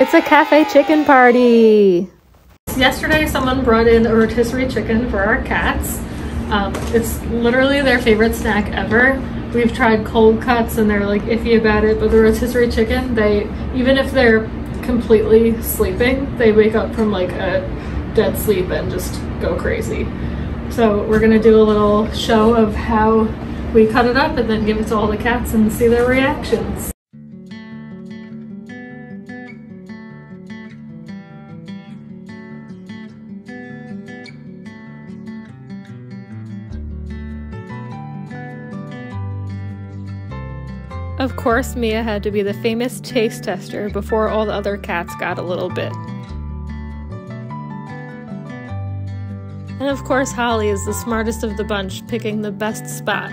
It's a cafe chicken party! Yesterday, someone brought in a rotisserie chicken for our cats. Um, it's literally their favorite snack ever. We've tried cold cuts and they're like iffy about it, but the rotisserie chicken, they, even if they're completely sleeping, they wake up from like a dead sleep and just go crazy. So we're gonna do a little show of how we cut it up and then give it to all the cats and see their reactions. Of course, Mia had to be the famous taste tester before all the other cats got a little bit. And of course, Holly is the smartest of the bunch, picking the best spot.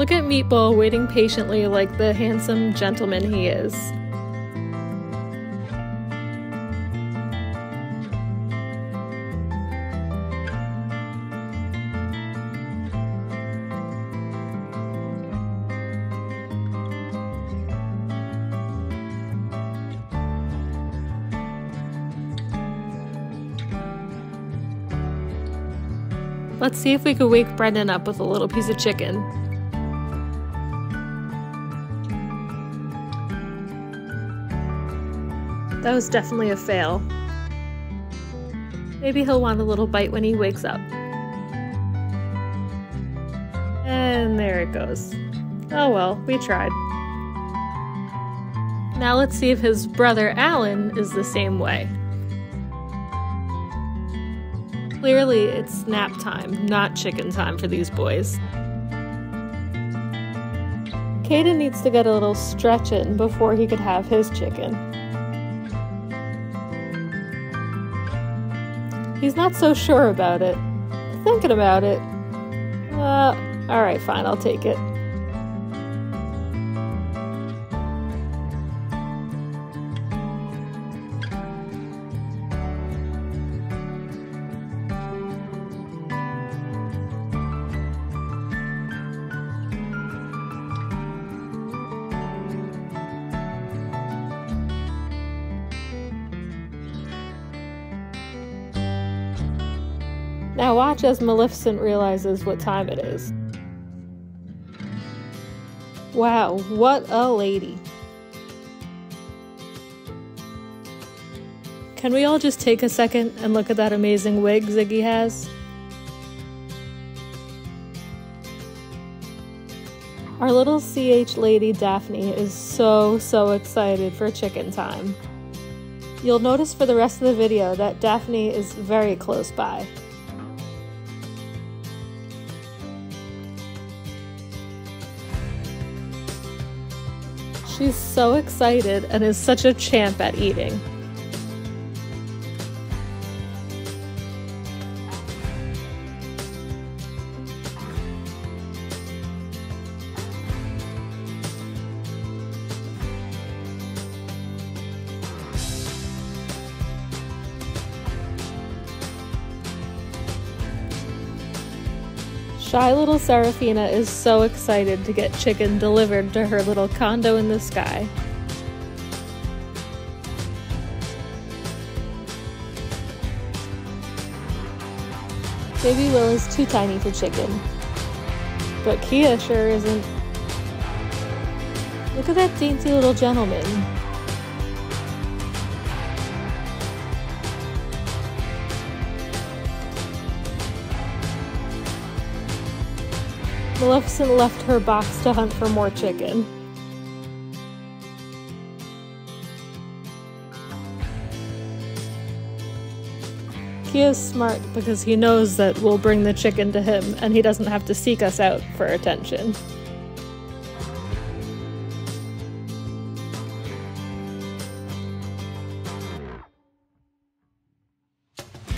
Look at Meatball waiting patiently like the handsome gentleman he is. Let's see if we could wake Brendan up with a little piece of chicken. That was definitely a fail. Maybe he'll want a little bite when he wakes up. And there it goes. Oh well, we tried. Now let's see if his brother Alan is the same way. Clearly, it's nap time, not chicken time for these boys. Caden needs to get a little stretch in before he could have his chicken. He's not so sure about it. Thinking about it. Uh, alright, fine, I'll take it. Now watch as Maleficent realizes what time it is. Wow, what a lady. Can we all just take a second and look at that amazing wig Ziggy has? Our little CH lady Daphne is so, so excited for chicken time. You'll notice for the rest of the video that Daphne is very close by. She's so excited and is such a champ at eating. Shy little Seraphina is so excited to get chicken delivered to her little condo in the sky. Baby Will is too tiny for chicken. But Kia sure isn't. Look at that dainty little gentleman. Maleficent left her box to hunt for more chicken. He is smart because he knows that we'll bring the chicken to him and he doesn't have to seek us out for attention.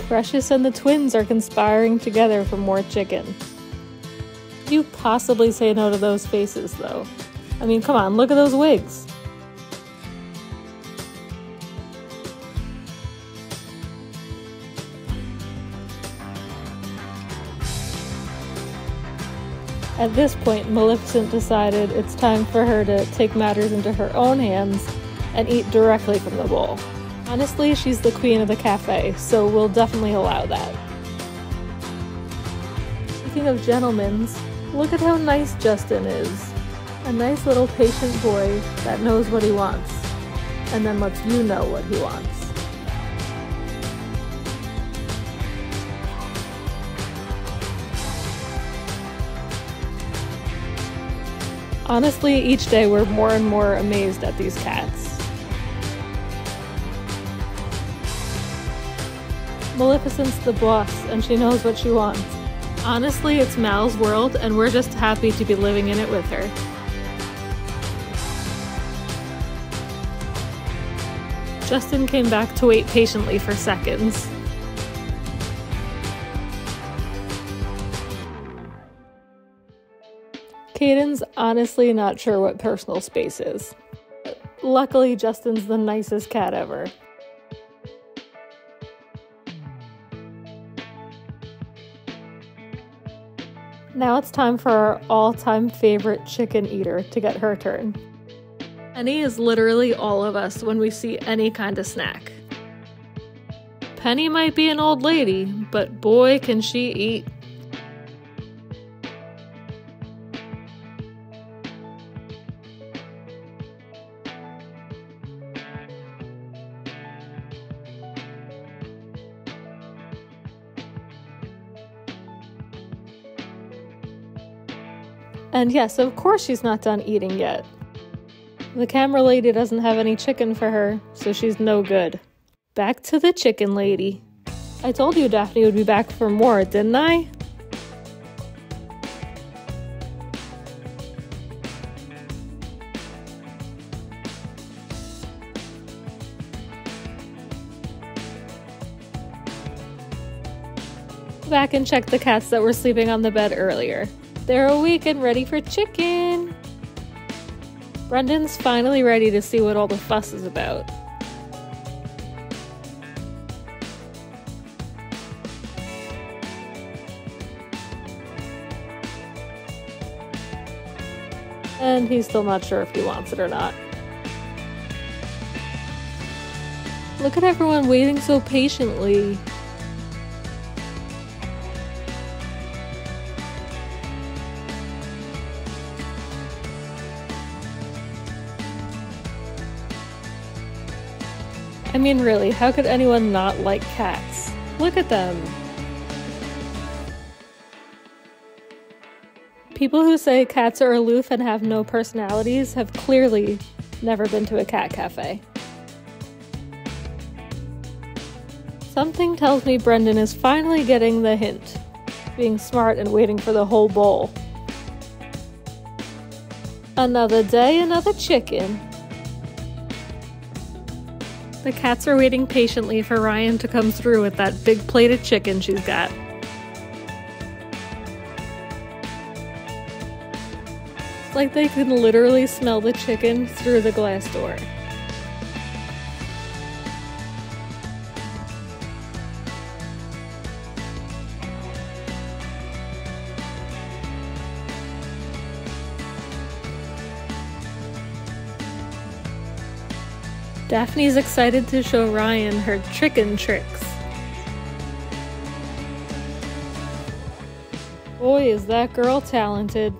Precious and the twins are conspiring together for more chicken. You possibly say no to those faces, though? I mean, come on, look at those wigs. At this point, Maleficent decided it's time for her to take matters into her own hands and eat directly from the bowl. Honestly, she's the queen of the cafe, so we'll definitely allow that. Speaking of gentlemen's, look at how nice Justin is. A nice little patient boy that knows what he wants, and then lets you know what he wants. Honestly, each day we're more and more amazed at these cats. Maleficent's the boss, and she knows what she wants. Honestly, it's Mal's world, and we're just happy to be living in it with her. Justin came back to wait patiently for seconds. Caden's honestly not sure what personal space is. Luckily, Justin's the nicest cat ever. Now it's time for our all time favorite chicken eater to get her turn. Penny is literally all of us when we see any kind of snack. Penny might be an old lady, but boy, can she eat. And yes, of course she's not done eating yet. The camera lady doesn't have any chicken for her, so she's no good. Back to the chicken lady. I told you Daphne would be back for more, didn't I? Back and check the cats that were sleeping on the bed earlier. They're awake and ready for chicken! Brendan's finally ready to see what all the fuss is about. And he's still not sure if he wants it or not. Look at everyone waiting so patiently. I mean, really, how could anyone not like cats? Look at them! People who say cats are aloof and have no personalities have clearly never been to a cat cafe. Something tells me Brendan is finally getting the hint, being smart and waiting for the whole bowl. Another day, another chicken. The cats are waiting patiently for Ryan to come through with that big plate of chicken she's got. Like they can literally smell the chicken through the glass door. Daphne's excited to show Ryan her chicken tricks. Boy, is that girl talented.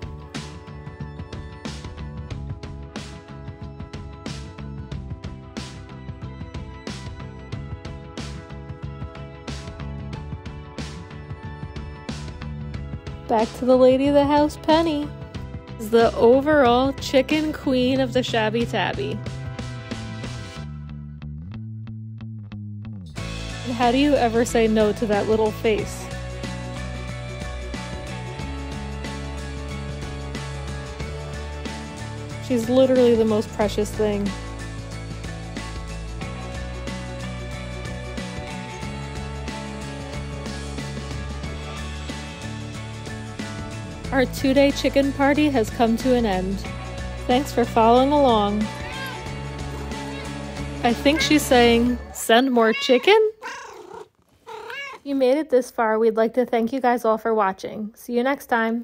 Back to the lady of the house, Penny. Is the overall chicken queen of the Shabby Tabby. How do you ever say no to that little face? She's literally the most precious thing. Our two day chicken party has come to an end. Thanks for following along. I think she's saying, send more chicken? You made it this far. We'd like to thank you guys all for watching. See you next time.